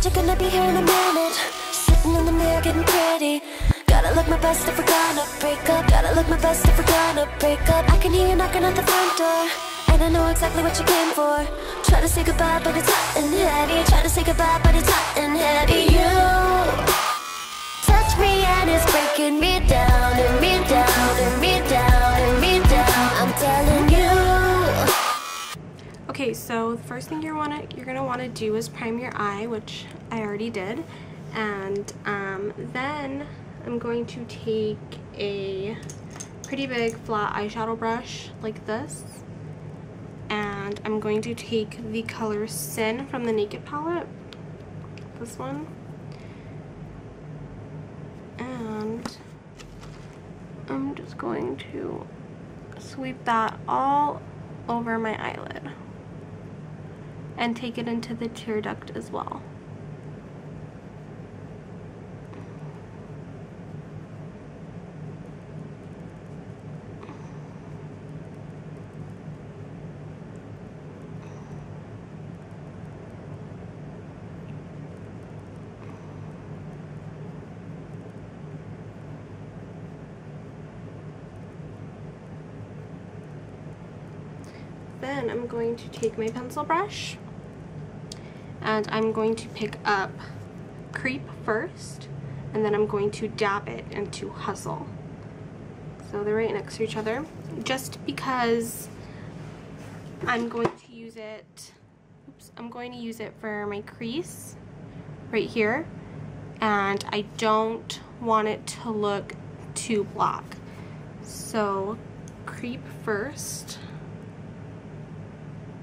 said you're gonna be here in a minute. Sitting in the mirror getting pretty. Gotta look my best if we're gonna break up. Gotta look my best if we're gonna break up. I can hear you knocking at the front door. And I know exactly what you came for. Try to say goodbye, but it's hot and heavy. Try to say goodbye, but it's hot and heavy. You touch me and it's breaking me down, and me Okay, so the first thing you're wanna you're gonna want to do is prime your eye, which I already did, and um, then I'm going to take a pretty big flat eyeshadow brush like this, and I'm going to take the color Sin from the Naked palette, this one, and I'm just going to sweep that all over my eyelid and take it into the tear duct as well. Then I'm going to take my pencil brush and I'm going to pick up Creep first and then I'm going to dab it into Hustle. So they're right next to each other just because I'm going to use it, oops, I'm going to use it for my crease right here and I don't want it to look too black. So Creep first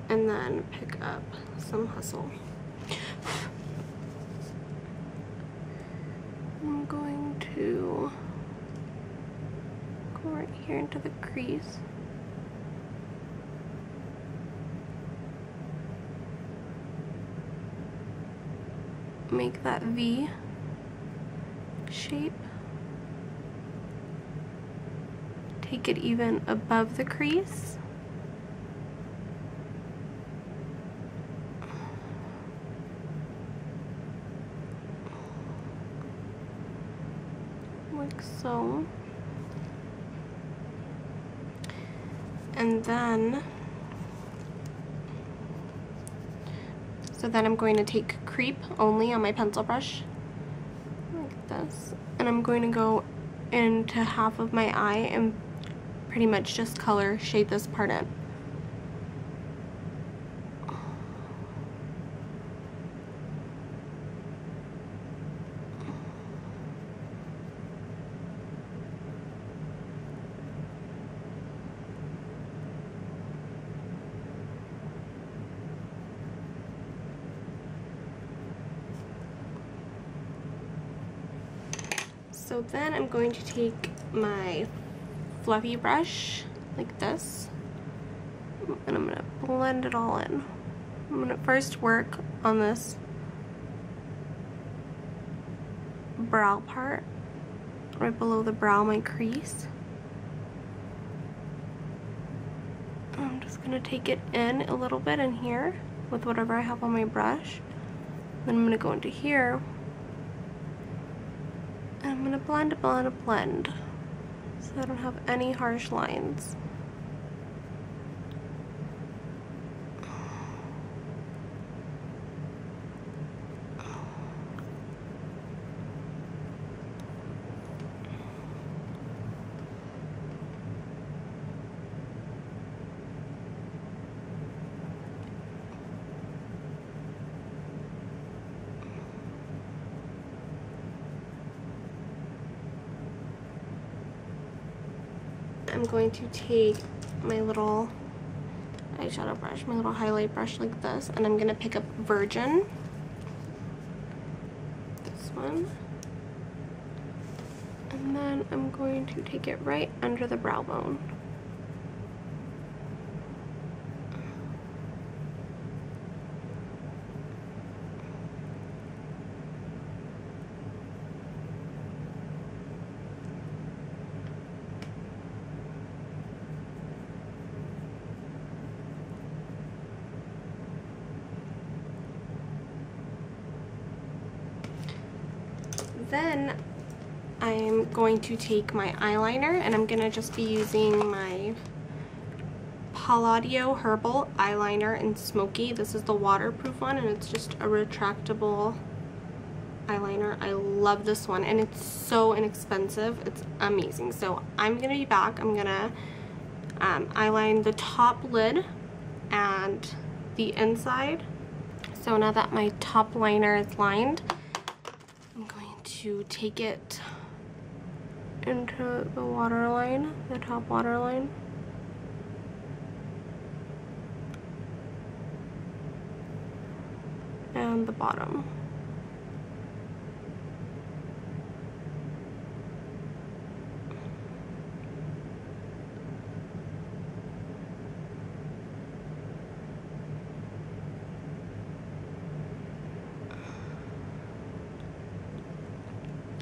and then pick up some Hustle. I'm going to go right here into the crease. Make that V shape. Take it even above the crease. like so. And then, so then I'm going to take Creep only on my pencil brush, like this. And I'm going to go into half of my eye and pretty much just color shade this part in. So then I'm going to take my fluffy brush like this and I'm going to blend it all in. I'm going to first work on this brow part right below the brow, my crease. I'm just going to take it in a little bit in here with whatever I have on my brush. Then I'm going to go into here and I'm gonna blend, blend, a blend so I don't have any harsh lines. I'm going to take my little eyeshadow brush, my little highlight brush like this, and I'm going to pick up Virgin. This one. And then I'm going to take it right under the brow bone. Then I'm going to take my eyeliner and I'm going to just be using my Palladio Herbal Eyeliner in Smoky. This is the waterproof one and it's just a retractable eyeliner. I love this one and it's so inexpensive. It's amazing. So I'm going to be back. I'm going to um, eyeline the top lid and the inside. So now that my top liner is lined, to take it into the waterline, the top waterline. And the bottom.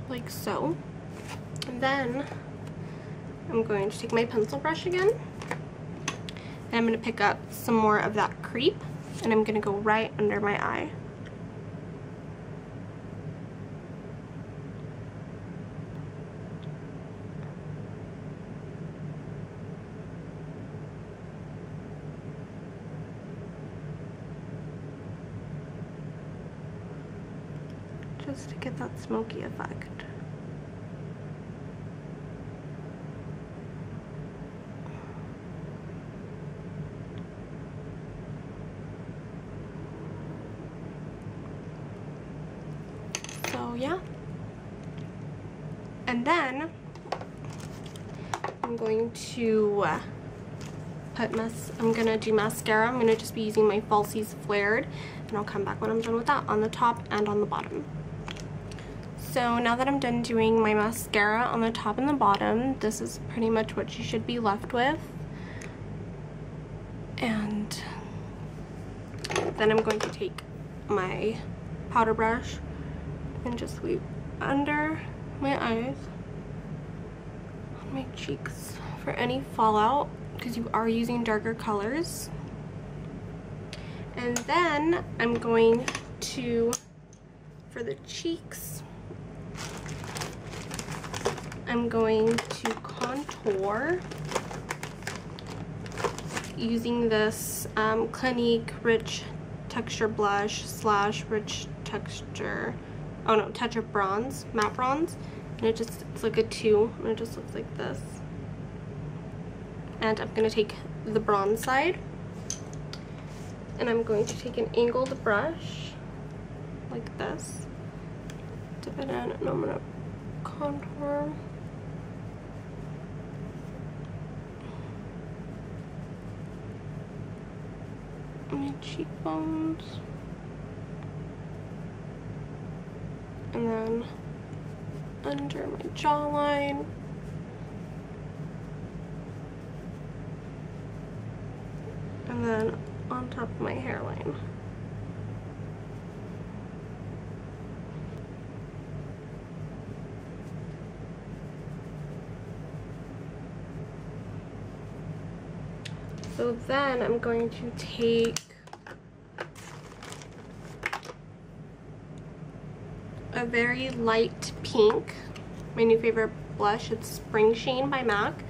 Like so. And then I'm going to take my pencil brush again and I'm going to pick up some more of that creep and I'm going to go right under my eye. To get that smoky effect. So yeah. And then I'm going to uh, put mas I'm gonna do mascara. I'm gonna just be using my Falsies Flared and I'll come back when I'm done with that on the top and on the bottom. So now that I'm done doing my mascara on the top and the bottom, this is pretty much what you should be left with. And then I'm going to take my powder brush and just sweep under my eyes, on my cheeks for any fallout because you are using darker colors. And then I'm going to, for the cheeks, I'm going to contour using this um, Clinique Rich Texture Blush slash Rich Texture, oh no, Tetra Bronze, Matte Bronze. And it just, it's like a two, and it just looks like this. And I'm going to take the bronze side, and I'm going to take an angled brush, like this, it in, and I'm to contour. my cheekbones and then under my jawline and then on top of my hairline. So then I'm going to take a very light pink, my new favorite blush. It's Spring Sheen by MAC.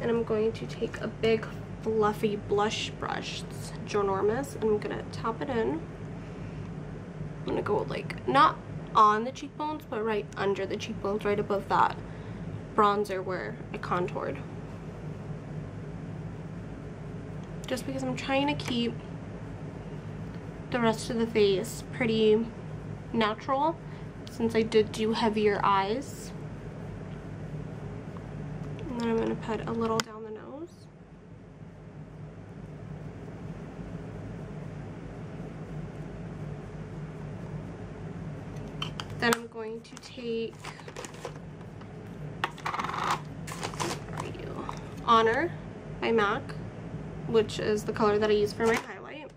And I'm going to take a big fluffy blush brush. It's ginormous. And I'm going to tap it in. I'm to go like, not on the cheekbones, but right under the cheekbones, right above that bronzer where I contoured. Just because I'm trying to keep the rest of the face pretty natural since I did do heavier eyes. And then I'm going to put a little down the nose. Then I'm going to take Honor by MAC which is the color that I use for my highlight.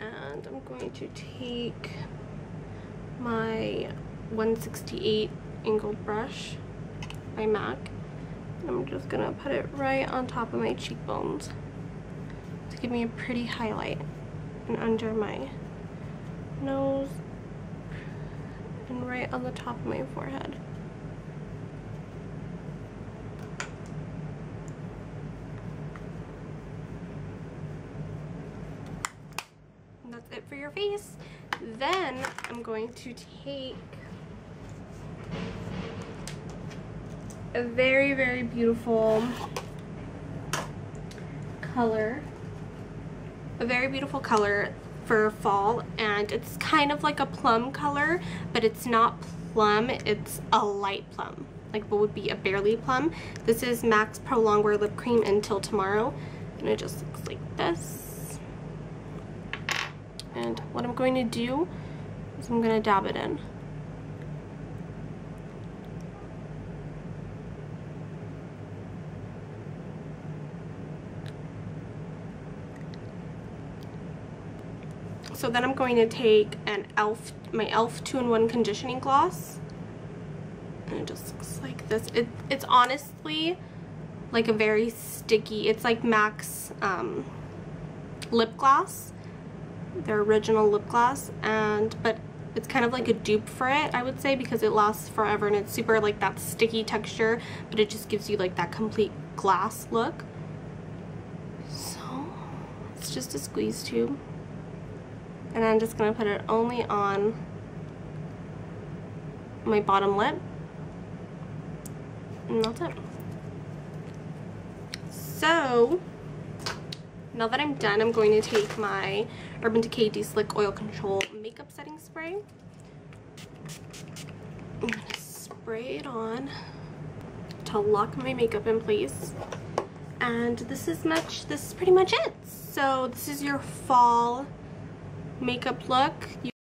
And I'm going to take my 168 angled brush by MAC. And I'm just going to put it right on top of my cheekbones to give me a pretty highlight and under my nose and right on the top of my forehead. And that's it for your face. Then I'm going to take a very, very beautiful color. A very beautiful color for fall and it's kind of like a plum color but it's not plum it's a light plum like what would be a barely plum this is MAC's Pro Longwear Lip Cream until tomorrow and it just looks like this and what I'm going to do is I'm going to dab it in So then I'm going to take an e.l.f. my e.l.f. 2-in-1 conditioning gloss. And it just looks like this. It, it's honestly like a very sticky, it's like MAC's um, lip gloss. Their original lip gloss. and But it's kind of like a dupe for it, I would say, because it lasts forever and it's super like that sticky texture, but it just gives you like that complete glass look. So, it's just a squeeze tube and I'm just to put it only on my bottom lip and that's it. So now that I'm done I'm going to take my Urban Decay De-Slick Oil Control Makeup Setting Spray. I'm going to spray it on to lock my makeup in place and this is much this is pretty much it so this is your fall makeup look. You